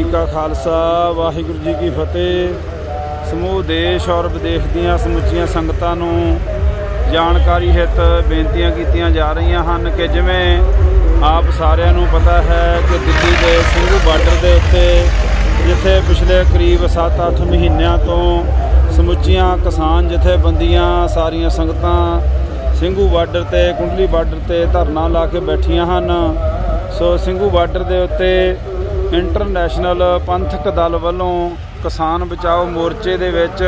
ਜੀ ਕਾ ਖਾਲਸਾ, ਵਾਹਿਗੁਰੂ ਜੀ ਕੀ ਫਤਿਹ। ਸਮੂਹ ਦੇਸ਼ ਔਰ ਵਿਦੇਸ਼ ਦੀਆਂ ਸਮੁੱਚੀਆਂ ਸੰਗਤਾਂ ਨੂੰ ਜਾਣਕਾਰੀ ਹਿੱਤ ਬੇਨਤੀਆਂ ਕੀਤੀਆਂ ਜਾ ਰਹੀਆਂ ਹਨ ਕਿ ਜਿਵੇਂ ਆਪ ਸਾਰਿਆਂ ਨੂੰ ਪਤਾ ਹੈ ਕਿ ਦਿੱਲੀ ਦੇ ਸਿੰਘੂ ਬਾਰਡਰ ਦੇ ਉੱਤੇ, ਜਿੱਥੇ ਪਿਛਲੇ ਕਰੀਬ 7-8 ਮਹੀਨਿਆਂ ਤੋਂ ਸਮੁੱਚੀਆਂ ਕਿਸਾਨ ਜਥੇਬੰਦੀਆਂ ਸਾਰੀਆਂ ਸੰਗਤਾਂ ਸਿੰਘੂ ਬਾਰਡਰ ਤੇ, ਕੁੰਡਲੀ ਬਾਰਡਰ ਤੇ ਧਰਨਾ ਲਾ ਕੇ ਬੈਠੀਆਂ ਹਨ। ਸੋ ਸਿੰਘੂ ਬਾਰਡਰ ਦੇ ਉੱਤੇ ਇੰਟਰਨੈਸ਼ਨਲ ਪੰਥਕ ਦਲ ਵੱਲੋਂ ਕਿਸਾਨ ਬਚਾਓ ਮੋਰਚੇ ਦੇ ਵਿੱਚ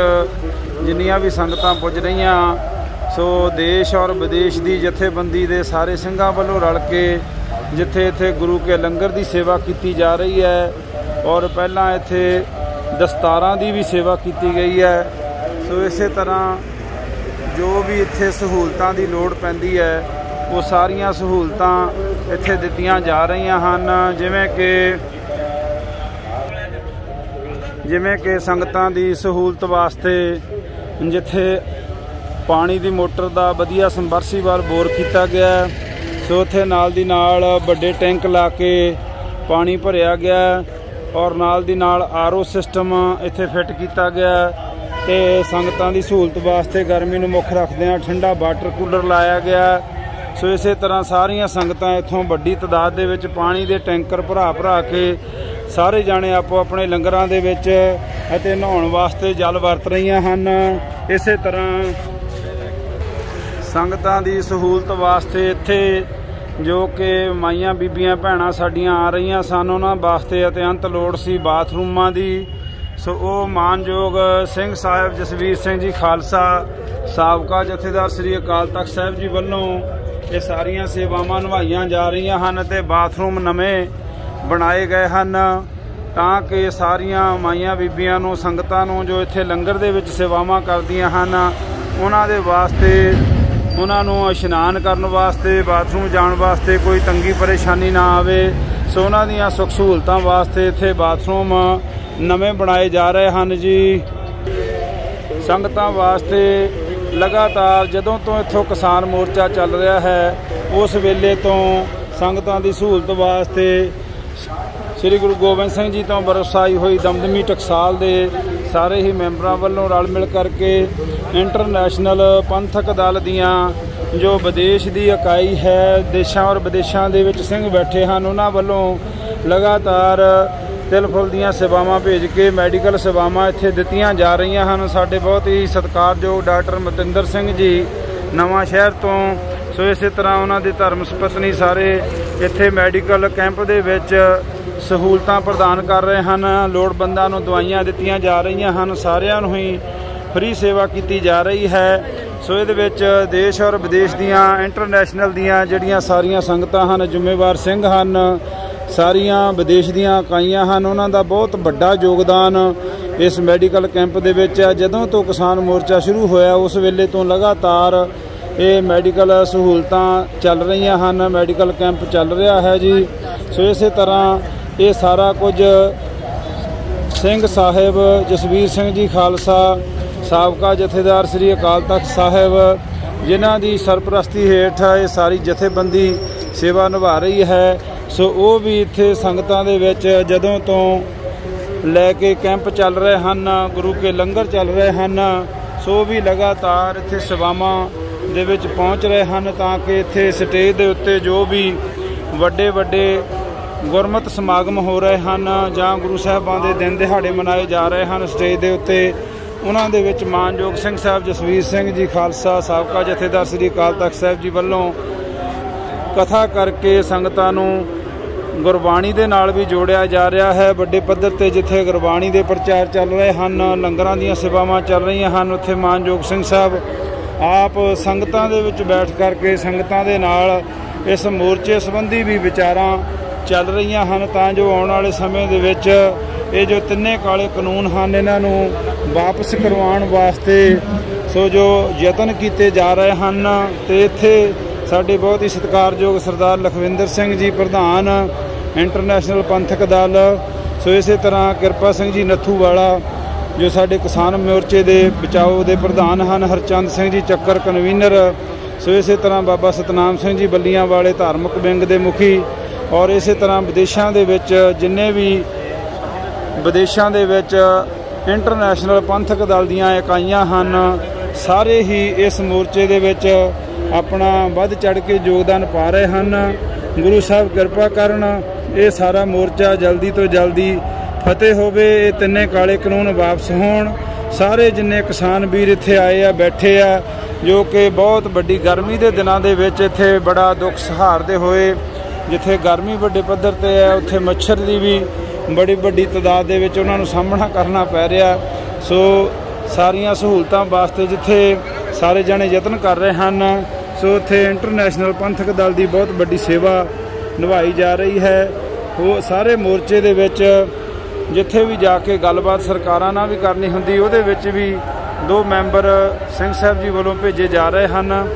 ਜਿੰਨੀਆਂ ਵੀ ਸੰਗਤਾਂ ਪੁੱਜ ਰਹੀਆਂ, ਸੋ ਦੇਸ਼ ਔਰ ਵਿਦੇਸ਼ ਦੀ ਜਥੇਬੰਦੀ ਦੇ ਸਾਰੇ ਸਿੰਘਾਂ ਵੱਲੋਂ ਰਲ ਕੇ ਜਿੱਥੇ ਇੱਥੇ ਗੁਰੂ ਕੇ ਲੰਗਰ ਦੀ ਸੇਵਾ ਕੀਤੀ ਜਾ ਰਹੀ ਹੈ ਔਰ ਪਹਿਲਾਂ ਇੱਥੇ ਦਸਤਾਰਾਂ ਦੀ ਵੀ ਸੇਵਾ ਕੀਤੀ ਗਈ ਹੈ, ਸੋ ਇਸੇ ਤਰ੍ਹਾਂ ਜੋ ਵੀ ਇੱਥੇ ਸਹੂਲਤਾਂ ਦੀ ਲੋੜ ਪੈਂਦੀ ਹੈ, ਉਹ ਸਾਰੀਆਂ ਸਹੂਲਤਾਂ ਇੱਥੇ ਦਿੱਤੀਆਂ ਜਾ ਰਹੀਆਂ ਹਨ, ਜਿਵੇਂ ਕਿ ਜਿਵੇਂ ਕਿ ਸੰਗਤਾਂ ਦੀ ਸਹੂਲਤ ਵਾਸਤੇ ਜਿੱਥੇ ਪਾਣੀ ਦੀ ਮੋਟਰ ਦਾ ਵਧੀਆ ਸੰਬਰਸੀਵਾਲ ਬੋਰ ਕੀਤਾ ਗਿਆ ਸੋ ਉੱਥੇ ਨਾਲ ਦੀ ਨਾਲ ਵੱਡੇ ਟੈਂਕ ਲਾ ਕੇ ਪਾਣੀ ਭਰਿਆ ਗਿਆ ਔਰ ਨਾਲ ਦੀ ਨਾਲ ਆਰਓ ਸਿਸਟਮ ਇੱਥੇ ਫਿੱਟ ਕੀਤਾ ਗਿਆ ਤੇ ਸੰਗਤਾਂ ਦੀ ਸਹੂਲਤ ਵਾਸਤੇ ਗਰਮੀ ਨੂੰ ਮੁੱਖ ਰੱਖਦਿਆਂ ਠੰਡਾ ਵਾਟਰ ਕੂਲਰ ਲਾਇਆ ਗਿਆ ਸੋ ਇਸੇ ਤਰ੍ਹਾਂ ਸਾਰੀਆਂ ਸੰਗਤਾਂ ਇੱਥੋਂ ਵੱਡੀ ਤਦਾਦ ਦੇ ਵਿੱਚ ਪਾਣੀ ਦੇ ਟੈਂਕਰ ਭਰਾ ਭਰਾ ਕੇ ਸਾਰੇ ਜਾਣੇ ਆਪੋ ਆਪਣੇ ਲੰਗਰਾਂ ਦੇ ਵਿੱਚ ਅਤੇ ਨਹਾਉਣ ਵਾਸਤੇ ਜਲ ਵਰਤ ਰਹੀਆਂ ਹਨ। ਇਸੇ ਤਰ੍ਹਾਂ ਸੰਗਤਾਂ ਦੀ ਸਹੂਲਤ ਵਾਸਤੇ ਇੱਥੇ ਜੋ ਕਿ ਮਾਈਆਂ ਬੀਬੀਆਂ ਭੈਣਾਂ ਸਾਡੀਆਂ ਆ ਰਹੀਆਂ ਸਨ, ਉਹਨਾਂ ਵਾਸਤੇ ਅਤਿਅੰਤ ਲੋੜ ਸੀ ਬਾਥਰੂਮਾਂ ਦੀ। ਸੋ ਉਹ ਮਾਨਯੋਗ ਸਿੰਘ ਸਾਹਿਬ ਜਸਵੀਰ ਸਿੰਘ ਜੀ ਖਾਲਸਾ, ਸਾਬਕਾ ਜਥੇਦਾਰ ਸ੍ਰੀ ਅਕਾਲ ਤਖਤ ਸਾਹਿਬ ਜੀ ਵੱਲੋਂ ਇਹ ਸਾਰੀਆਂ ਸੇਵਾਵਾਂ ਨਿਭਾਈਆਂ ਜਾ ਰਹੀਆਂ ਹਨ ਤੇ ਬਾਥਰੂਮ ਨਵੇਂ ਬਣਾਏ ਗਏ ਹਨ। ਤਾਂ ਕਿ ਸਾਰੀਆਂ ਮਾਈਆਂ ਬੀਬੀਆਂ ਨੂੰ, ਸੰਗਤਾਂ ਨੂੰ ਜੋ ਇੱਥੇ ਲੰਗਰ ਦੇ ਵਿੱਚ ਸੇਵਾਵਾਂ ਕਰਦੀਆਂ ਹਨ, ਉਹਨਾਂ ਦੇ ਵਾਸਤੇ, ਉਹਨਾਂ ਨੂੰ ਇਸ਼ਨਾਨ ਕਰਨ ਵਾਸਤੇ, ਬਾਥਰੂਮ ਜਾਣ ਵਾਸਤੇ ਕੋਈ ਤੰਗੀ ਪਰੇਸ਼ਾਨੀ ਨਾ ਆਵੇ। ਸੋ ਉਹਨਾਂ ਦੀਆਂ ਸੁੱਖ ਸਹੂਲਤਾਂ ਵਾਸਤੇ ਇੱਥੇ ਬਾਥਰੂਮ ਨਵੇਂ ਬਣਾਏ ਜਾ ਰਹੇ ਹਨ ਜੀ। ਸੰਗਤਾਂ ਵਾਸਤੇ ਲਗਾਤਾਰ ਜਦੋਂ ਤੋਂ ਇੱਥੋਂ ਕਿਸਾਨ ਮੋਰਚਾ ਚੱਲ ਰਿਹਾ ਹੈ, ਉਸ ਵੇਲੇ ਤੋਂ ਸੰਗਤਾਂ ਦੀ ਸਹੂਲਤ ਵਾਸਤੇ ਸ੍ਰੀ ਗੁਰੂ ਗੋਬਿੰਦ ਸਿੰਘ ਜੀ ਤੋਂ ਬਰਸਾਈ ਹੋਈ ਦਮਦਮੀ ਟਕਸਾਲ ਦੇ ਸਾਰੇ ਹੀ ਮੈਂਬਰਾਂ ਵੱਲੋਂ ਰਲ ਮਿਲ ਕਰਕੇ ਇੰਟਰਨੈਸ਼ਨਲ ਪੰਥਕ ਦਲ ਦੀਆਂ ਜੋ ਵਿਦੇਸ਼ ਦੀ ਇਕਾਈ ਹੈ, ਦੇਸ਼ਾਂ ਔਰ ਵਿਦੇਸ਼ਾਂ ਦੇ ਵਿੱਚ ਸਿੰਘ ਬੈਠੇ ਹਨ, ਉਹਨਾਂ ਵੱਲੋਂ ਲਗਾਤਾਰ ਤਿਲ ਫੁੱਲ ਦੀਆਂ ਸੇਵਾਵਾਂ ਭੇਜ ਕੇ ਮੈਡੀਕਲ ਸੇਵਾਵਾਂ ਇੱਥੇ ਦਿੱਤੀਆਂ ਜਾ ਰਹੀਆਂ ਹਨ। ਸਾਡੇ ਬਹੁਤ ਹੀ ਸਤਿਕਾਰਯੋਗ ਡਾਕਟਰ ਮਤਿੰਦਰ ਸਿੰਘ ਜੀ ਨਵਾਂ ਸ਼ਹਿਰ ਤੋਂ। ਸੋ ਇਸੇ ਤਰ੍ਹਾਂ ਉਹਨਾਂ ਦੀ ਧਰਮ ਸੁਪਤਨੀ ਸਾਰੇ ਇੱਥੇ ਮੈਡੀਕਲ ਕੈਂਪ ਦੇ ਵਿੱਚ ਸਹੂਲਤਾਂ ਪ੍ਰਦਾਨ ਕਰ ਰਹੇ ਹਨ, ਲੋੜਵੰਦਾਂ ਨੂੰ ਦਵਾਈਆਂ ਦਿੱਤੀਆਂ ਜਾ ਰਹੀਆਂ ਹਨ, ਸਾਰਿਆਂ ਨੂੰ ਹੀ ਫ੍ਰੀ ਸੇਵਾ ਕੀਤੀ ਜਾ ਰਹੀ ਹੈ। ਸੋ ਇਹਦੇ ਵਿੱਚ ਦੇਸ਼ ਔਰ ਵਿਦੇਸ਼ ਦੀਆਂ ਇੰਟਰਨੈਸ਼ਨਲ ਦੀਆਂ ਜਿਹੜੀਆਂ ਸਾਰੀਆਂ ਸੰਗਤਾਂ ਹਨ, ਜ਼ਿੰਮੇਵਾਰ ਸਿੰਘ ਹਨ, ਸਾਰੀਆਂ ਵਿਦੇਸ਼ ਦੀਆਂ ਇਕਾਈਆਂ ਹਨ, ਉਹਨਾਂ ਦਾ ਬਹੁਤ ਵੱਡਾ ਯੋਗਦਾਨ ਇਸ ਮੈਡੀਕਲ ਕੈਂਪ ਦੇ ਵਿੱਚ ਹੈ। ਜਦੋਂ ਤੋਂ ਕਿਸਾਨ ਮੋਰਚਾ ਸ਼ੁਰੂ ਹੋਇਆ, ਉਸ ਵੇਲੇ ਤੋਂ ਲਗਾਤਾਰ ਇਹ ਮੈਡੀਕਲ ਸਹੂਲਤਾਂ ਚੱਲ ਰਹੀਆਂ ਹਨ, ਮੈਡੀਕਲ ਕੈਂਪ ਚੱਲ ਰਿਹਾ ਹੈ ਜੀ। ਸੋ ਇਸੇ ਤਰ੍ਹਾਂ ਇਹ ਸਾਰਾ ਕੁਝ ਸਿੰਘ ਸਾਹਿਬ ਜਸਵੀਰ ਸਿੰਘ ਜੀ ਖਾਲਸਾ, ਸਾਬਕਾ ਜਥੇਦਾਰ ਸ੍ਰੀ ਅਕਾਲ ਤਖਤ ਸਾਹਿਬ, ਜਿਨ੍ਹਾਂ ਦੀ ਸਰਪ੍ਰਸਤੀ ਹੇਠ ਇਹ ਸਾਰੀ ਜਥੇਬੰਦੀ ਸੇਵਾ ਨਿਭਾ ਰਹੀ ਹੈ। ਸੋ ਉਹ ਵੀ ਇੱਥੇ ਸੰਗਤਾਂ ਦੇ ਵਿੱਚ ਜਦੋਂ ਤੋਂ ਲੈ ਕੇ ਕੈਂਪ ਚੱਲ ਰਹੇ ਹਨ, ਗੁਰੂ ਕੇ ਲੰਗਰ ਚੱਲ ਰਹੇ ਹਨ, ਸੋ ਵੀ ਲਗਾਤਾਰ ਇੱਥੇ ਸੇਵਾਵਾਂ ਦੇ ਵਿੱਚ ਪਹੁੰਚ ਰਹੇ ਹਨ ਤਾਂ ਕਿ ਇੱਥੇ ਸਟੇਜ ਦੇ ਉੱਤੇ ਜੋ ਵੀ ਵੱਡੇ ਵੱਡੇ ਗੁਰਮਤ ਸਮਾਗਮ ਹੋ ਰਹੇ ਹਨ ਜਾਂ ਗੁਰੂ ਸਾਹਿਬਾਂ ਦੇ ਦਿਨ ਦਿਹਾੜੇ ਮਨਾਏ ਜਾ ਰਹੇ ਹਨ। ਸਟੇਜ ਦੇ ਉੱਤੇ ਉਹਨਾਂ ਦੇ ਵਿੱਚ ਮਾਨਯੋਗ ਸਿੰਘ ਸਾਹਿਬ ਜਸਵੀਰ ਸਿੰਘ ਜੀ ਖਾਲਸਾ ਸਾਬਕਾ ਜਥੇਦਾਰ ਸ੍ਰੀ ਅਕਾਲ ਤਖਤ ਸਾਹਿਬ ਜੀ ਵੱਲੋਂ ਕਥਾ ਕਰਕੇ ਸੰਗਤਾਂ ਨੂੰ ਗੁਰਬਾਣੀ ਦੇ ਨਾਲ ਵੀ ਜੋੜਿਆ ਜਾ ਰਿਹਾ ਹੈ। ਵੱਡੇ ਪੱਧਰ ਤੇ ਜਿੱਥੇ ਗੁਰਬਾਣੀ ਦੇ ਪ੍ਰਚਾਰ ਚੱਲ ਰਹੇ ਹਨ, ਲੰਗਰਾਂ ਦੀਆਂ ਸੇਵਾਵਾਂ ਚੱਲ ਰਹੀਆਂ ਹਨ, ਉੱਥੇ ਮਾਨਯੋਗ ਸਿੰਘ ਸਾਹਿਬ ਆਪ ਸੰਗਤਾਂ ਦੇ ਵਿੱਚ ਬੈਠ ਕਰਕੇ ਸੰਗਤਾਂ ਦੇ ਨਾਲ ਇਸ ਮੋਰਚੇ ਸੰਬੰਧੀ ਵੀ ਵਿਚਾਰਾਂ ਚੱਲ ਰਹੀਆਂ ਹਨ ਤਾਂ ਜੋ ਆਉਣ ਵਾਲੇ ਸਮੇਂ ਦੇ ਵਿੱਚ ਇਹ ਜੋ ਤਿੰਨੇ ਕਾਲੇ ਕਾਨੂੰਨ ਹਨ, ਇਹਨਾਂ ਨੂੰ ਵਾਪਸ ਕਰਵਾਉਣ ਵਾਸਤੇ ਸੋ ਜੋ ਯਤਨ ਕੀਤੇ ਜਾ ਰਹੇ ਹਨ ਤੇ ਇੱਥੇ ਸਾਡੇ ਬਹੁਤ ਹੀ ਸਤਿਕਾਰਯੋਗ ਸਰਦਾਰ ਲਖਵਿੰਦਰ ਸਿੰਘ ਜੀ, ਪ੍ਰਧਾਨ ਇੰਟਰਨੈਸ਼ਨਲ ਪੰਥਕ ਦਲ, ਸੋ ਇਸੇ ਤਰ੍ਹਾਂ ਕਿਰਪਾ ਸਿੰਘ ਜੀ ਨੱਥੂ ਵਾਲਾ ਜੋ ਸਾਡੇ ਕਿਸਾਨ ਮੋਰਚੇ ਦੇ ਬਚਾਓ ਦੇ ਪ੍ਰਧਾਨ ਹਨ, ਹਰਚੰਦ ਸਿੰਘ ਜੀ ਚੱਕਰ ਕਨਵੀਨਰ ਸੋ ਇਸੇ ਤਰ੍ਹਾਂ ਬਾਬਾ ਸਤਨਾਮ ਸਿੰਘ ਜੀ ਬੱਲੀਆਂ ਵਾਲੇ ਧਾਰਮਿਕ ਵਿੰਗ ਦੇ ਮੁਖੀ ਔਰ ਇਸੇ ਤਰ੍ਹਾਂ ਵਿਦੇਸ਼ਾਂ ਦੇ ਵਿੱਚ ਜਿੰਨੇ ਵੀ ਵਿਦੇਸ਼ਾਂ ਦੇ ਵਿੱਚ ਇੰਟਰਨੈਸ਼ਨਲ ਪੰਥਕ ਦਲ ਦੀਆਂ ਇਕਾਈਆਂ ਹਨ, ਸਾਰੇ ਹੀ ਇਸ ਮੋਰਚੇ ਦੇ ਵਿੱਚ ਆਪਣਾ ਵੱਧ ਚੜ ਕੇ ਯੋਗਦਾਨ ਪਾ ਰਹੇ ਹਨ। ਗੁਰੂ ਸਾਹਿਬ ਕਿਰਪਾ ਕਰਨ, ਇਹ ਸਾਰਾ ਮੋਰਚਾ ਜਲਦੀ ਤੋਂ ਜਲਦੀ ਫਤਿਹ ਹੋਵੇ, ਇਹ ਤਿੰਨੇ ਕਾਲੇ ਕਾਨੂੰਨ ਵਾਪਸ ਹੋਣ। ਸਾਰੇ ਜਿੰਨੇ ਕਿਸਾਨ ਵੀਰ ਇੱਥੇ ਆਏ ਆ, ਬੈਠੇ ਆ, ਜੋ ਕਿ ਬਹੁਤ ਵੱਡੀ ਗਰਮੀ ਦੇ ਦਿਨਾਂ ਦੇ ਵਿੱਚ ਇੱਥੇ ਬੜਾ ਦੁੱਖ ਸਹਾਰਦੇ ਹੋਏ ਜਿੱਥੇ ਗਰਮੀ ਵੱਡੇ ਪੱਧਰ ਤੇ ਹੈ, ਉੱਥੇ ਮੱਛਰ ਦੀ ਵੀ ਬੜੀ ਵੱਡੀ ਤਦਾਦ ਦੇ ਵਿੱਚ ਉਹਨਾਂ ਨੂੰ ਸਾਹਮਣਾ ਕਰਨਾ ਪੈ ਰਿਹਾ। ਸੋ ਸਾਰੀਆਂ ਸਹੂਲਤਾਂ ਵਾਸਤੇ ਜਿੱਥੇ ਸਾਰੇ ਜਣੇ ਯਤਨ ਕਰ ਰਹੇ ਹਨ, ਸੋ ਉੱਥੇ ਇੰਟਰਨੈਸ਼ਨਲ ਪੰਥਕ ਦਲ ਦੀ ਬਹੁਤ ਵੱਡੀ ਸੇਵਾ ਨਿਭਾਈ ਜਾ ਰਹੀ ਹੈ। ਉਹ ਸਾਰੇ ਮੋਰਚੇ ਦੇ ਵਿੱਚ ਜਿੱਥੇ ਵੀ ਜਾ ਕੇ ਗੱਲਬਾਤ ਸਰਕਾਰਾਂ ਨਾਲ ਵੀ ਕਰਨੀ ਹੁੰਦੀ, ਉਹਦੇ ਵਿੱਚ ਵੀ ਦੋ ਮੈਂਬਰ ਸਿੰਘ ਸਾਹਿਬ ਜੀ ਵੱਲੋਂ ਭੇਜੇ ਜਾ ਰਹੇ ਹਨ।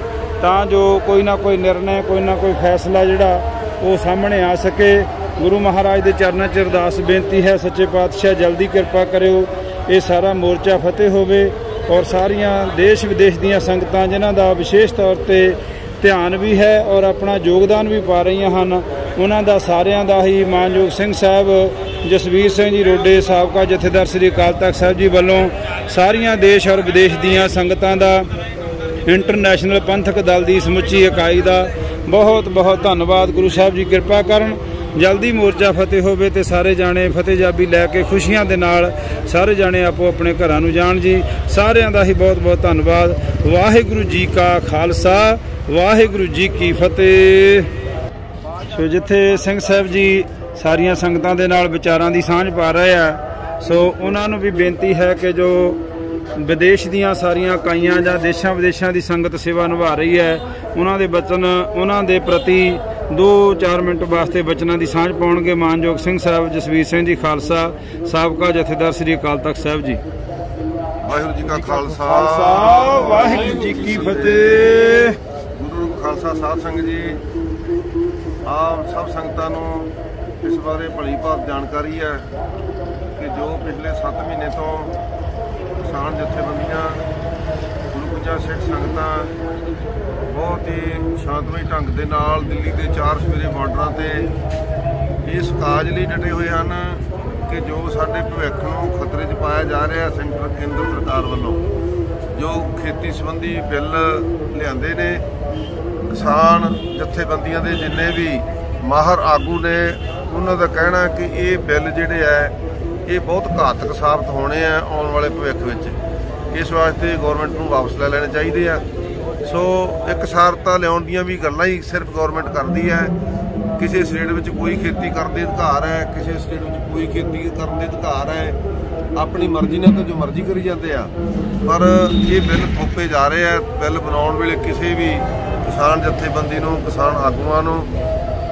ਤਾਂ ਜੋ ਕੋਈ ਨਾ ਕੋਈ ਨਿਰਣੈ, ਕੋਈ ਨਾ ਕੋਈ ਫੈਸਲਾ ਜਿਹੜਾ ਉਹ ਸਾਹਮਣੇ ਆ ਸਕੇ। ਗੁਰੂ ਮਹਾਰਾਜ ਦੇ ਚਰਨਾਂ 'ਚ ਅਰਦਾਸ ਬੇਨਤੀ ਹੈ, ਸੱਚੇ ਪਾਤਸ਼ਾਹ ਜਲਦੀ ਕਿਰਪਾ ਕਰਿਓ, ਇਹ ਸਾਰਾ ਮੋਰਚਾ ਫਤਿਹ ਹੋਵੇ ਔਰ ਸਾਰੀਆਂ ਦੇਸ਼ ਵਿਦੇਸ਼ ਦੀਆਂ ਸੰਗਤਾਂ ਜਿਨ੍ਹਾਂ ਦਾ ਵਿਸ਼ੇਸ਼ ਤੌਰ ਤੇ ਧਿਆਨ ਵੀ ਹੈ ਔਰ ਆਪਣਾ ਯੋਗਦਾਨ ਵੀ ਪਾ ਰਹੀਆਂ ਹਨ, ਉਹਨਾਂ ਦਾ ਸਾਰਿਆਂ ਦਾ ਹੀ ਮਾਨਯੋਗ ਸਿੰਘ ਸਾਹਿਬ, ਜਸਵੀਰ ਸਿੰਘ ਜੀ ਰੋਡੇ ਸਾਬਕਾ ਜਥੇਦਾਰ ਸ੍ਰੀ ਅਕਾਲ ਤਖਤ ਸਾਹਿਬ ਜੀ ਵੱਲੋਂ ਸਾਰੀਆਂ ਦੇਸ਼ ਔਰ ਵਿਦੇਸ਼ ਦੀਆਂ ਸੰਗਤਾਂ ਦਾ ਇੰਟਰਨੈਸ਼ਨਲ ਪੰਥਕ ਦਲ ਦੀ ਸਮੁੱਚੀ ਇਕਾਈ ਦਾ ਬਹੁਤ ਬਹੁਤ ਧੰਨਵਾਦ ਗੁਰੂ ਸਾਹਿਬ ਜੀ, ਕਿਰਪਾ ਕਰਨ। ਜਲਦੀ ਮੋਰਚਾ ਫਤਿਹ ਹੋਵੇ ਤੇ ਸਾਰੇ ਜਾਣੇ ਫਤਿਹਜ਼ਾਬੀ ਲੈ ਕੇ ਖੁਸ਼ੀਆਂ ਦੇ ਨਾਲ ਸਾਰੇ ਜਾਣੇ ਆਪੋ ਆਪਣੇ ਘਰਾਂ ਨੂੰ ਜਾਣ ਜੀ। ਸਾਰਿਆਂ ਦਾ ਹੀ ਬਹੁਤ ਬਹੁਤ ਧੰਨਵਾਦ। ਵਾਹਿਗੁਰੂ ਜੀ ਕਾ ਖਾਲਸਾ, ਵਾਹਿਗੁਰੂ ਜੀ ਕੀ ਫਤਿਹ। ਸੋ ਜਿੱਥੇ ਸਿੰਘ ਸਾਹਿਬ ਜੀ ਸਾਰੀਆਂ ਸੰਗਤਾਂ ਦੇ ਨਾਲ ਵਿਚਾਰਾਂ ਦੀ ਸਾਂਝ ਪਾ ਰਹੇ ਆ, ਸੋ ਉਹਨਾਂ ਨੂੰ ਵੀ ਬੇਨਤੀ ਹੈ ਕਿ ਜੋ ਵਿਦੇਸ਼ ਦੀਆਂ ਸਾਰੀਆਂ ਇਕਾਈਆਂ ਜਾਂ ਦੇਸ਼ਾਂ ਵਿਦੇਸ਼ਾਂ ਦੀ ਸੰਗਤ ਸੇਵਾ ਨਿਭਾ ਰਹੀ ਹੈ। ਉਹਨਾਂ ਦੇ ਬਚਨ ਉਹਨਾਂ ਦੇ ਪ੍ਰਤੀ 2-4 ਮਿੰਟ ਵਾਸਤੇ ਬਚਨਾਂ ਦੀ ਸਾਂਝ ਪਾਉਣਗੇ ਮਾਨਯੋਗ ਸਿੰਘ ਸਾਹਿਬ ਜਸਵੀਰ ਸਿੰਘ ਜੀ ਖਾਲਸਾ ਸਾਬਕਾ ਜਥੇਦਾਰ ਸ੍ਰੀ ਅਕਾਲ ਤਖਤ ਸਾਹਿਬ ਜੀ। ਵਾਹਿਗੁਰੂ ਜੀ ਕਾ ਖਾਲਸਾ। ਵਾਹਿਗੁਰੂ ਜੀ ਕੀ ਫਤਿਹ। ਗੁਰੂ ਖਾਲਸਾ ਸਾਧ ਸੰਗਤ ਜੀ ਆਪ ਸਭ ਸੰਗਤਾਂ ਨੂੰ ਇਸ ਬਾਰੇ ਭਲੀ ਭਾਤ ਜਾਣਕਾਰੀ ਹੈ ਕਿ ਜੋ ਪਿਛਲੇ 7 ਮਹੀਨੇ ਤੋਂ ਕਿਸਾਨ ਜਥੇਬੰਦੀਆਂ, ਗੁਰੂ ਪੰਜਾ ਸਿੱਖ ਸੰਗਤਾਂ, ਬਹੁਤ ਹੀ ਸ਼ਾਂਤਮਈ ਢੰਗ ਦੇ ਨਾਲ ਦਿੱਲੀ ਦੇ ਚਾਰ ਸਵੇਰੇ ਬਾਰਡਰਾਂ ਤੇ ਇਸ ਕਾਜ ਲਈ ਡਟੇ ਹੋਏ ਹਨ ਕਿ ਜੋ ਸਾਡੇ ਭਵਿੱਖ ਨੂੰ ਖਤਰੇ 'ਚ ਪਾਇਆ ਜਾ ਰਿਹਾ ਸੈਂਟਰ ਕੇਂਦਰ ਸਰਕਾਰ ਵੱਲੋਂ, ਜੋ ਖੇਤੀ ਸੰਬੰਧੀ ਬਿੱਲ ਲਿਆਂਦੇ ਨੇ। ਕਿਸਾਨ ਜਥੇਬੰਦੀਆਂ ਦੇ ਜਿੰਨੇ ਵੀ ਮਾਹਰ ਆਗੂ ਨੇ, ਉਹਨਾਂ ਦਾ ਕਹਿਣਾ ਕਿ ਇਹ ਬਿੱਲ ਜਿਹੜੇ ਹੈ ਇਹ ਬਹੁਤ ਘਾਤਕ ਸਾਬਤ ਹੋਣੇ ਆ ਆਉਣ ਵਾਲੇ ਭਵਿੱਖ ਵਿੱਚ। ਇਸ ਵਾਸਤੇ ਗਵਰਨਮੈਂਟ ਨੂੰ ਵਾਪਸ ਲੈ ਲੈਣੇ ਚਾਹੀਦੇ ਆ। ਸੋ ਇੱਕ ਸਾਰਤਾ ਲਿਆਉਣ ਦੀਆਂ ਵੀ ਗੱਲਾਂ ਹੀ ਸਿਰਫ ਗਵਰਨਮੈਂਟ ਕਰਦੀ ਹੈ। ਕਿਸੇ ਸਟੇਟ ਵਿੱਚ ਕੋਈ ਖੇਤੀ ਕਰਨ ਦੇ ਅਧਿਕਾਰ ਹੈ, ਕਿਸੇ ਸਟੇਟ ਵਿੱਚ ਕੋਈ ਖੇਤੀ ਕਰਨ ਦੇ ਅਧਿਕਾਰ ਹੈ। ਆਪਣੀ ਮਰਜ਼ੀ ਨਾਲ ਤਾਂ ਜੋ ਮਰਜ਼ੀ ਕਰੀ ਜਾਂਦੇ ਆ। ਪਰ ਇਹ ਬਿੱਲ ਥੋਪੇ ਜਾ ਰਹੇ ਆ। ਬਿੱਲ ਬਣਾਉਣ ਵੇਲੇ ਕਿਸੇ ਵੀ ਕਿਸਾਨ ਜਥੇਬੰਦੀ ਨੂੰ, ਕਿਸਾਨ ਆਗੂਆਂ ਨੂੰ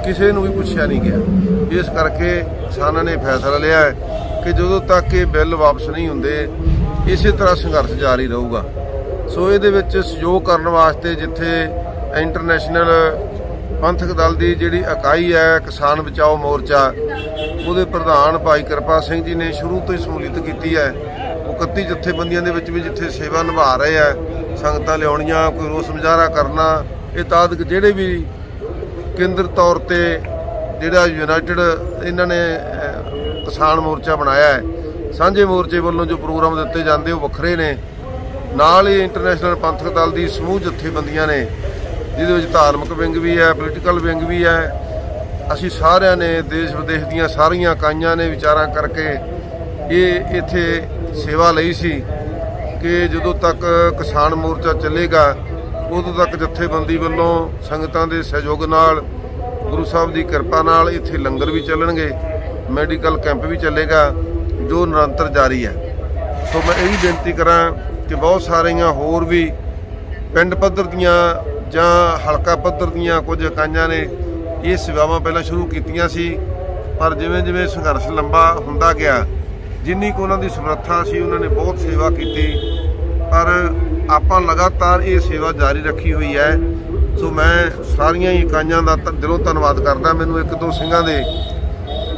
ਕਿਸੇ ਨੂੰ ਵੀ ਪੁੱਛਿਆ ਨਹੀਂ ਗਿਆ। ਇਸ ਕਰਕੇ ਕਿਸਾਨਾਂ ਨੇ ਫੈਸਲਾ ਲਿਆ ਹੈ ਕਿ ਜਦੋਂ ਤੱਕ ਇਹ ਬਿੱਲ ਵਾਪਸ ਨਹੀਂ ਹੁੰਦੇ, ਇਸੇ ਤਰ੍ਹਾਂ ਸੰਘਰਸ਼ ਜਾਰੀ ਰਹੂਗਾ। ਸੋ ਇਹਦੇ ਵਿੱਚ ਸਹਿਯੋਗ ਕਰਨ ਵਾਸਤੇ ਜਿੱਥੇ ਇੰਟਰਨੈਸ਼ਨਲ ਪੰਥਕ ਦਲ ਦੀ ਜਿਹੜੀ ਇਕਾਈ ਹੈ, ਕਿਸਾਨ ਬਚਾਓ ਮੋਰਚਾ, ਉਹਦੇ ਪ੍ਰਧਾਨ ਭਾਈ ਕਿਰਪਾ ਸਿੰਘ ਜੀ ਨੇ ਸ਼ੁਰੂ ਤੋਂ ਹੀ ਸਮੂਲੀਅਤ ਕੀਤੀ ਹੈ। ਉਹ 31 ਜਥੇਬੰਦੀਆਂ ਦੇ ਵਿੱਚ ਵੀ ਜਿੱਥੇ ਸੇਵਾ ਨਿਭਾ ਰਹੇ ਆ ਸੰਗਤਾਂ ਲਿਆਉਣੀਆਂ, ਕੋਈ ਰੋਸ ਮੁਜ਼ਾਹਰਾ ਕਰਨਾ, ਇਹ ਤਾਦਕ ਜਿਹੜੇ ਵੀ ਕੇਂਦਰ ਤੌਰ ਤੇ ਜਿਹੜਾ ਯੂਨਾਈਟਿਡ ਇਹਨਾਂ ਨੇ ਕਿਸਾਨ ਮੋਰਚਾ ਬਣਾਇਆ ਹੈ। ਸਾਂਝੇ ਮੋਰਚੇ ਵੱਲੋਂ ਜੋ ਪ੍ਰੋਗਰਾਮ ਦਿੱਤੇ ਜਾਂਦੇ, ਉਹ ਵੱਖਰੇ ਨੇ। ਨਾਲ ਹੀ ਇੰਟਰਨੈਸ਼ਨਲ ਪੰਥਕ ਦਲ ਦੀ ਸਮੂਹ ਜਥੇਬੰਦੀਆਂ ਨੇ, ਜਿਹਦੇ ਵਿੱਚ ਧਾਰਮਿਕ ਵਿੰਗ ਵੀ ਹੈ, ਪੋਲੀਟੀਕਲ ਵਿੰਗ ਵੀ ਹੈ। ਅਸੀਂ ਸਾਰਿਆਂ ਨੇ ਦੇਸ਼ ਵਿਦੇਸ਼ ਦੀਆਂ ਸਾਰੀਆਂ ਇਕਾਈਆਂ ਨੇ ਵਿਚਾਰਾਂ ਕਰਕੇ ਇਹ ਇੱਥੇ ਸੇਵਾ ਲਈ ਸੀ ਕਿ ਜਦੋਂ ਤੱਕ ਕਿਸਾਨ ਮੋਰਚਾ ਚੱਲੇਗਾ, ਉਦੋਂ ਤੱਕ ਜਥੇਬੰਦੀ ਵੱਲੋਂ ਸੰਗਤਾਂ ਦੇ ਸਹਿਯੋਗ ਨਾਲ, ਗੁਰੂ ਸਾਹਿਬ ਦੀ ਕਿਰਪਾ ਨਾਲ ਇੱਥੇ ਲੰਗਰ ਵੀ ਚੱਲਣਗੇ। ਮੈਡੀਕਲ ਕੈਂਪ ਵੀ ਚੱਲੇਗਾ, ਜੋ ਨਿਰੰਤਰ ਜਾਰੀ ਹੈ। ਸੋ ਮੈਂ ਇਹ ਵੀ ਬੇਨਤੀ ਕਰਾਂ ਕਿ ਬਹੁਤ ਸਾਰੀਆਂ ਹੋਰ ਵੀ ਪਿੰਡ ਪੱਧਰ ਦੀਆਂ ਜਾਂ ਹਲਕਾ ਪੱਧਰ ਦੀਆਂ ਕੁਝ ਇਕਾਈਆਂ ਨੇ ਇਹ ਸੇਵਾਵਾਂ ਪਹਿਲਾਂ ਸ਼ੁਰੂ ਕੀਤੀਆਂ ਸੀ, ਪਰ ਜਿਵੇਂ ਜਿਵੇਂ ਸੰਘਰਸ਼ ਲੰਬਾ ਹੁੰਦਾ ਗਿਆ, ਜਿੰਨੀ ਕੁ ਉਹਨਾਂ ਦੀ ਸਮਰੱਥਾ ਸੀ, ਉਹਨਾਂ ਨੇ ਬਹੁਤ ਸੇਵਾ ਕੀਤੀ। ਪਰ ਆਪਾਂ ਲਗਾਤਾਰ ਇਹ ਸੇਵਾ ਜਾਰੀ ਰੱਖੀ ਹੋਈ ਹੈ। ਸੋ ਮੈਂ ਸਾਰੀਆਂ ਹੀ ਇਕਾਈਆਂ ਦਾ ਧ- ਦਿਲੋਂ ਧੰਨਵਾਦ ਕਰਦਾ। ਮੈਨੂੰ ਇੱਕ ਦੋ ਸਿੰਘਾਂ ਦੇ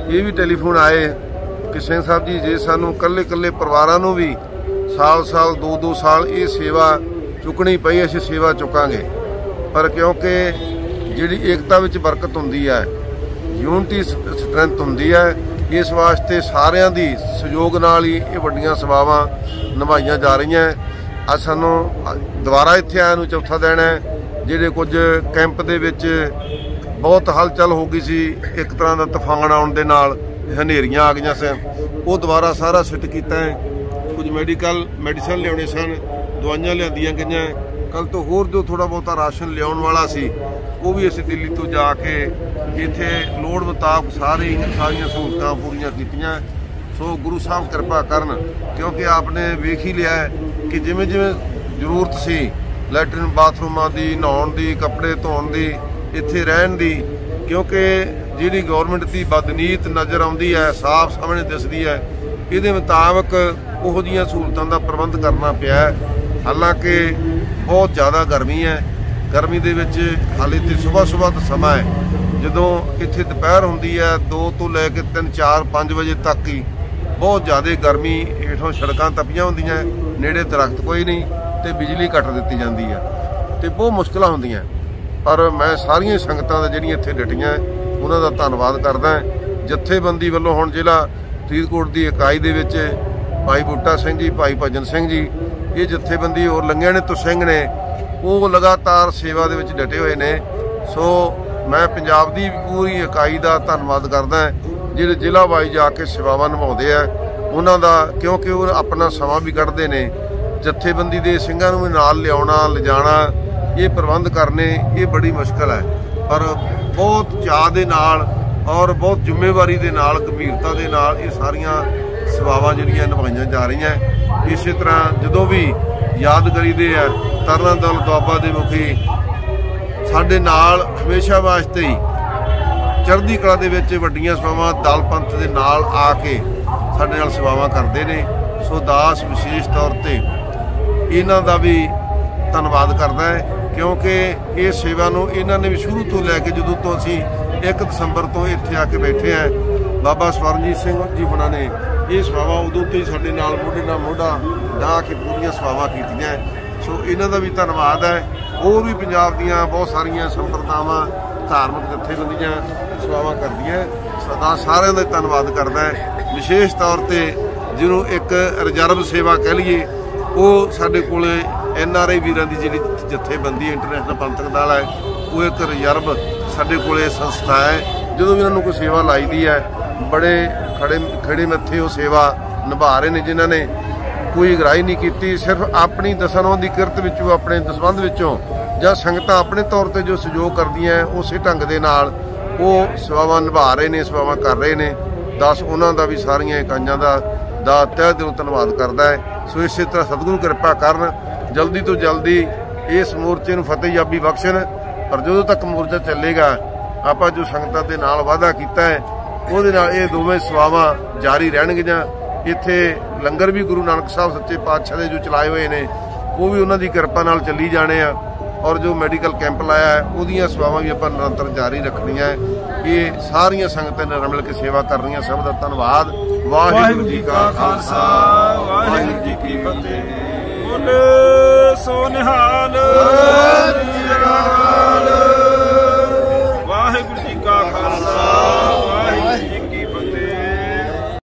ਇਹ ਵੀ ਟੈਲੀਫੋਨ ਆਏ ਕਿ ਸਿੰਘ ਸਾਹਿਬ ਜੀ, ਜੇ ਸਾਨੂੰ ਕੱਲੇ ਕੱਲੇ ਪਰਿਵਾਰਾਂ ਨੂੰ ਵੀ ਸਾਲ-ਸਾਲ ਦੋ-ਦੋ ਸਾਲ ਇਹ ਸੇਵਾ ਚੁੱਕਣੀ ਪਈ, ਅਸੀਂ ਸੇਵਾ ਚੁੱਕਾਂਗੇ। ਪਰ ਕਿਉਂਕਿ ਜਿਹੜੀ ਏਕਤਾ ਵਿੱਚ ਬਰਕਤ ਹੁੰਦੀ ਹੈ, ਯੂਨਿਟੀ ਸਟਰੈਂਥ ਹੁੰਦੀ ਹੈ, ਇਸ ਵਾਸਤੇ ਸਾਰਿਆਂ ਦੀ ਸਹਿਯੋਗ ਨਾਲ ਹੀ ਇਹ ਵੱਡੀਆਂ ਸੇਵਾਵਾਂ ਨਿਭਾਈਆਂ ਜਾ ਰਹੀਆਂ। ਅੱਜ ਸਾਨੂੰ ਦੁਬਾਰਾ ਇੱਥੇ ਆਇਆ ਨੂੰ ਚੌਥਾ ਦਿਨ ਹੈ, ਜਿਹੜੇ ਕੁਝ ਕੈਂਪ ਦੇ ਵਿੱਚ ਬਹੁਤ ਹਲਚਲ ਹੋ ਗਈ ਸੀ। ਇੱਕ ਤਰ੍ਹਾਂ ਦਾ ਤੂਫਾਨ ਆਉਣ ਦੇ ਨਾਲ ਹਨੇਰੀਆਂ ਆ ਗਈਆਂ ਸਨ। ਉਹ ਦੁਬਾਰਾ ਸਾਰਾ ਸਿੱਟ ਕੀਤਾ ਹੈ। ਕੁਝ ਮੈਡੀਕਲ ਮੈਡੀਸਨ ਲਿਆਉਣੇ ਸਨ। ਦਵਾਈਆਂ ਲਿਆਂਦੀਆਂ ਗਈਆਂ। ਕੱਲ ਤੋਂ ਹੋਰ ਜੋ ਥੋੜਾ ਬਹੁਤਾ ਰਾਸ਼ਨ ਲਿਆਉਣ ਵਾਲਾ ਸੀ, ਉਹ ਵੀ ਅਸੀਂ ਦਿੱਲੀ ਤੋਂ ਜਾ ਕੇ ਇੱਥੇ ਲੋੜ ਮੁਤਾਬਕ ਸਾਰੇ ਸਾਰੀਆਂ ਸਹੂਲਤਾਂ ਪੂਰੀਆਂ ਕੀਤੀਆਂ। ਸੋ ਗੁਰੂ ਸਾਹਿਬ ਕਿਰਪਾ ਕਰਨ, ਕਿਉਂਕਿ ਆਪਨੇ ਵੇਖ ਹੀ ਲਿਆ ਕਿ ਜਿਵੇਂ ਜਿਵੇਂ ਜ਼ਰੂਰਤ ਸੀ, ਲੈਟਰਨ ਬਾਥਰੂਮਾਂ ਦੀ, ਨਹਾਉਣ ਦੀ, ਕੱਪੜੇ ਧੋਣ ਦੀ ਇੱਥੇ ਰਹਿਣ ਦੀ, ਕਿਉਂਕਿ ਜਿਹੜੀ ਗਵਰਨਮੈਂਟ ਦੀ ਬਦਨੀਤ ਨਜ਼ਰ ਆਉਂਦੀ ਹੈ, ਸਾਫ਼ ਸਾਹਮਣੇ ਦਿਸਦੀ ਹੈ, ਇਹਦੇ ਮੁਤਾਬਕ ਉਹੋ ਜਿਹੀਆਂ ਸਹੂਲਤਾਂ ਦਾ ਪ੍ਰਬੰਧ ਕਰਨਾ ਪਿਆ ਹਾਲਾਂਕਿ ਬਹੁਤ ਜ਼ਿਆਦਾ ਗਰਮੀ ਹੈ। ਗਰਮੀ ਦੇ ਵਿੱਚ ਹਾਲੇ ਤੇ ਸਵੇਰ ਸਵੇਰ ਦਾ ਸਮਾਂ ਹੈ। ਜਦੋਂ ਇੱਥੇ ਦੁਪਹਿਰ ਹੁੰਦੀ ਹੈ 2 ਤੋਂ ਲੈ ਕੇ 3 4 5 ਵਜੇ ਤੱਕ ਹੀ ਬਹੁਤ ਜ਼ਿਆਦਾ ਗਰਮੀ ਹੇਠੋਂ ਸੜਕਾਂ ਤਪੀਆਂ ਹੁੰਦੀਆਂ, ਨੇੜੇ ਦਰਖਤ ਕੋਈ ਨਹੀਂ ਤੇ ਬਿਜਲੀ ਕੱਟ ਦਿੱਤੀ ਜਾਂਦੀ ਹੈ ਤੇ ਬਹੁਤ ਮੁਸ਼ਕਲਾਂ ਹੁੰਦੀਆਂ। ਪਰ ਮੈਂ ਸਾਰੀਆਂ ਸੰਗਤਾਂ ਦਾ ਜਿਹੜੀਆਂ ਇੱਥੇ ਡਟੀਆਂ ਉਹਨਾਂ ਦਾ ਧੰਨਵਾਦ ਕਰਦਾ ਹਾਂ। ਜਥੇਬੰਦੀ ਵੱਲੋਂ ਹੁਣ ਜ਼ਿਲ੍ਹਾ ਫਰੀਦਕੋਟ ਦੀ ਇਕਾਈ ਦੇ ਵਿੱਚ ਭਾਈ ਬੂਟਾ ਸਿੰਘ ਜੀ, ਭਾਈ ਭਜਨ ਸਿੰਘ ਜੀ, ਇਹ ਜਥੇਬੰਦੀ ਹੋਰ ਲੰਗਿਆਂ ਨੇ ਤੋਂ ਸਿੰਘ ਨੇ, ਉਹ ਲਗਾਤਾਰ ਸੇਵਾ ਦੇ ਵਿੱਚ ਡਟੇ ਹੋਏ ਨੇ ਸੋ ਮੈਂ ਪੰਜਾਬ ਦੀ ਪੂਰੀ ਇਕਾਈ ਦਾ ਧੰਨਵਾਦ ਕਰਦਾ ਜਿਹੜੇ ਜ਼ਿਲ੍ਹਾ ਵਾਈ ਜਾ ਕੇ ਸੇਵਾਵਾਂ ਨਿਭਾਉਂਦੇ ਆ ਉਹਨਾਂ ਦਾ ਕਿਉਂਕਿ ਉਹ ਆਪਣਾ ਸਮਾਂ ਵੀ ਕੱਢਦੇ ਨੇ ਜਥੇਬੰਦੀ ਦੇ ਸਿੰਘਾਂ ਨੂੰ ਵੀ ਨਾਲ ਲਿਆਉਣਾ, ਲਿਜਾਣਾ ਇਹ ਪ੍ਰਬੰਧ ਕਰਨੇ ਇਹ ਬੜੀ ਮੁਸ਼ਕਲ ਹੈ। ਪਰ ਬਹੁਤ ਚਾਅ ਦੇ ਨਾਲ ਔਰ ਬਹੁਤ ਜ਼ਿੰਮੇਵਾਰੀ ਦੇ ਨਾਲ, ਗੰਭੀਰਤਾ ਦੇ ਨਾਲ ਇਹ ਸਾਰੀਆਂ ਸੇਵਾਵਾਂ ਜਿਹੜੀਆਂ ਨਿਭਾਈਆਂ ਜਾ ਰਹੀਆਂ ਇਸੇ ਤਰ੍ਹਾਂ ਜਦੋਂ ਵੀ ਯਾਦ ਕਰੀਦੇ ਆ ਤਰਨਾ ਦਲ ਦੁਆਬਾ ਦੇ ਮੁਖੀ ਸਾਡੇ ਨਾਲ ਹਮੇਸ਼ਾ ਵਾਸਤੇ ਹੀ ਚੜ੍ਹਦੀ ਕਲਾ ਦੇ ਵਿੱਚ ਵੱਡੀਆਂ ਸੇਵਾਵਾਂ ਦਲ ਪੰਥ ਦੇ ਨਾਲ ਆ ਕੇ ਸਾਡੇ ਨਾਲ ਸੇਵਾਵਾਂ ਕਰਦੇ ਨੇ। ਸੋ ਦਾਸ ਵਿਸ਼ੇਸ਼ ਤੌਰ ਤੇ ਇਹਨਾਂ ਦਾ ਵੀ ਧੰਨਵਾਦ ਕਰਦਾ ਹੈ। ਕਿਉਂਕਿ ਇਹ ਸੇਵਾ ਨੂੰ ਇਹਨਾਂ ਨੇ ਵੀ ਸ਼ੁਰੂ ਤੋਂ ਲੈ ਕੇ ਜਦੋਂ ਤੋਂ ਅਸੀਂ 1 ਦਸੰਬਰ ਤੋਂ ਇੱਥੇ ਆ ਕੇ ਬੈਠੇ ਆ, ਬਾਬਾ ਸਵਰਨਜੀਤ ਸਿੰਘ ਜੀ ਹੁਣਾਂ ਨੇ ਇਹ ਸੇਵਾ ਉਦੋਂ ਤੋਂ ਹੀ ਸਾਡੇ ਨਾਲ ਮੋਢੇ ਨਾਲ ਮੋਢਾ ਡਾ ਕੇ ਪੂਰੀਆਂ ਸੇਵਾਵਾਂ ਕੀਤੀਆਂ। ਸੋ ਇਹਨਾਂ ਦਾ ਵੀ ਧੰਨਵਾਦ ਹੈ। ਹੋਰ ਵੀ ਪੰਜਾਬ ਦੀਆਂ ਬਹੁਤ ਸਾਰੀਆਂ ਸੰਪਰਦਾਵਾਂ ਧਾਰਮਿਕ ਜਥੇਬੰਦੀਆਂ ਸੇਵਾਵਾਂ ਕਰਦੀਆਂ। ਸਦਾ ਸਾਰਿਆਂ ਦਾ ਧੰਨਵਾਦ ਕਰਦਾ ਵਿਸ਼ੇਸ਼ ਤੌਰ ਤੇ ਜਿਹਨੂੰ ਇੱਕ ਰਿਜ਼ਰਵ ਸੇਵਾ ਕਹਿ ਲਈਏ, ਉਹ ਸਾਡੇ ਕੋਲੇ ਐਨ ਆਰ ਆਈ ਵੀਰਾਂ ਦੀ ਜਿਹੜੀ ਜਥੇਬੰਦੀ ਇੰਟਰਨੈਸ਼ਨਲ ਪੰਥਕ ਦਲ ਹੈ, ਉਹ ਇੱਕ ਰਿਜ਼ਰਵ ਸਾਡੇ ਕੋਲੇ ਸੰਸਥਾ ਹੈ, ਜਦੋਂ ਵੀ ਉਹਨਾਂ ਨੂੰ ਕੋਈ ਸੇਵਾ ਲਾਈਦੀ ਹੈ, ਬੜੇ ਖੜੇ ਖੜੇ ਮੱਥੇ ਉਹ ਸੇਵਾ ਨਿਭਾ ਰਹੇ ਨੇ ਜਿਨ੍ਹਾਂ ਨੇ ਕੋਈ ਗ੍ਰਾਈ ਨਹੀਂ ਕੀਤੀ, ਸਿਰਫ ਆਪਣੀ ਦਸਨੋਂ ਦੀ ਕਿਰਤ ਵਿੱਚੋਂ, ਆਪਣੇ ਦਸਬੰਧ ਵਿੱਚੋਂ, ਜਾਂ ਸੰਗਤਾਂ ਆਪਣੇ ਤੌਰ ਤੇ ਜੋ ਸਹਿਯੋਗ ਕਰਦੀਆਂ ਉਸੇ ਢੰਗ ਦੇ ਨਾਲ ਉਹ ਸੇਵਾਵਾਂ ਨਿਭਾ ਰਹੇ ਨੇ, ਸੇਵਾਵਾਂ ਕਰ ਰਹੇ ਨੇ। ਦਸ ਉਹਨਾਂ ਦਾ ਵੀ ਸਾਰੀਆਂ ਇਕਾਈਆਂ ਦਾ ਦਾ ਤਹਿ ਦਿਲੋਂ ਧੰਨਵਾਦ ਕਰਦਾ ਹੈ। ਸੋ ਇਸੇ ਤਰ੍ਹਾਂ ਸਤਿਗੁਰੂ ਕਿਰਪਾ ਕਰਨ ਜਲਦੀ ਤੋਂ ਜਲਦੀ ਇਸ ਮੋਰਚੇ ਨੂੰ ਫਤਿਹਯਾਬੀ ਬਖਸ਼ਣ। ਪਰ ਜਦੋਂ ਤੱਕ ਮੋਰਚਾ ਚੱਲੇਗਾ, ਆਪਾਂ ਜੋ ਸੰਗਤਾਂ ਦੇ ਨਾਲ ਵਾਅਦਾ ਕੀਤਾ ਹੈ, ਉਹਦੇ ਨਾਲ ਇਹ ਦੋਵੇਂ ਸੇਵਾਵਾਂ ਜਾਰੀ ਰਹਿਣਗੀਆਂ। ਇੱਥੇ ਲੰਗਰ ਵੀ ਗੁਰੂ ਨਾਨਕ ਸਾਹਿਬ ਸੱਚੇ ਪਾਤਸ਼ਾਹ ਦੇ ਜੋ ਚਲਾਏ ਹੋਏ ਨੇ, ਉਹ ਵੀ ਉਹਨਾਂ ਦੀ ਕਿਰਪਾ ਨਾਲ ਚੱਲੀ ਜਾਣੇ ਆ। ਔਰ ਜੋ ਮੈਡੀਕਲ ਕੈਂਪ ਲਾਇਆ ਹੈ, ਉਹਦੀਆਂ ਸੇਵਾਵਾਂ ਵੀ ਆਪਾਂ ਨਿਰੰਤਰ ਜਾਰੀ ਰੱਖਣੀਆਂ ਹੈ। ਇਹ ਸਾਰੀਆਂ ਸੰਗਤਾਂ ਨੇ ਰਲ ਮਿਲ ਕੇ ਸੇਵਾ ਕਰਨੀਆਂ ਸਭ ਦਾ ਧੰਨਵਾਦ। ਵਾਹਿਗੁਰੂ ਜੀ ਕਾ ਖਾਲਸਾ। ਵਾਹਿਗੁਰੂ ਜੀ ਕੀ ਫਤਿਹ। ਬੋਲੇ। ਸੋ ਨਿਹਾਲ। ਵਾਹਿਗੁਰੂ ਜੀ ਕਾ ਖਾਲਸਾ।